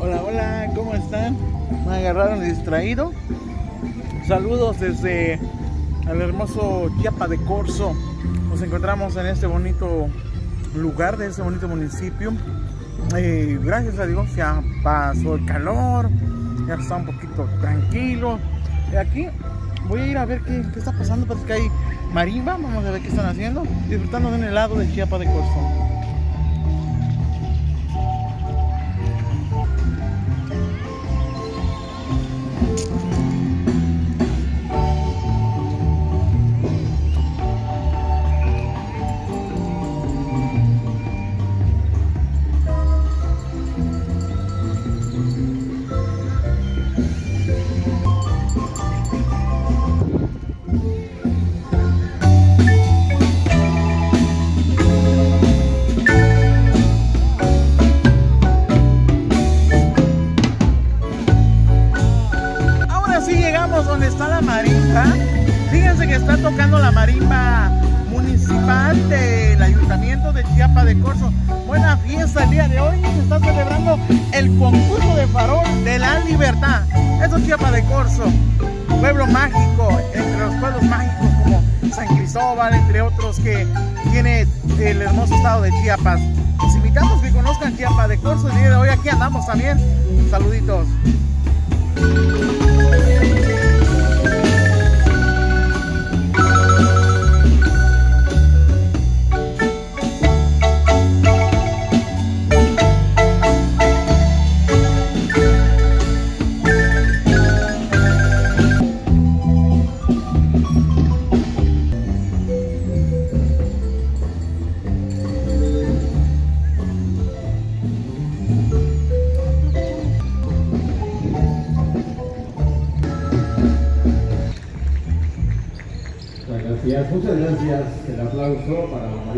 Hola, hola, ¿cómo están? Me agarraron distraído. Saludos desde el hermoso Chiapa de Corzo. Nos encontramos en este bonito lugar de este bonito municipio. Gracias a Dios ya pasó el calor, ya está un poquito tranquilo. Y aquí voy a ir a ver qué, qué está pasando, parece que hay marimba, vamos a ver qué están haciendo, disfrutando de un helado de Chiapa de Corzo. Donde está la marimba. Fíjense que está tocando la marimba municipal del Ayuntamiento de Chiapa de Corzo. Buena fiesta el día de hoy. Se está celebrando el concurso de farol de la libertad. Eso es Chiapa de Corzo. Pueblo mágico, entre los pueblos mágicos como San Cristóbal, entre otros que tiene el hermoso estado de Chiapas. Los invitamos que conozcan Chiapa de Corzo. El día de hoy aquí andamos también. Saluditos. Muchas gracias, muchas gracias. El aplauso para María.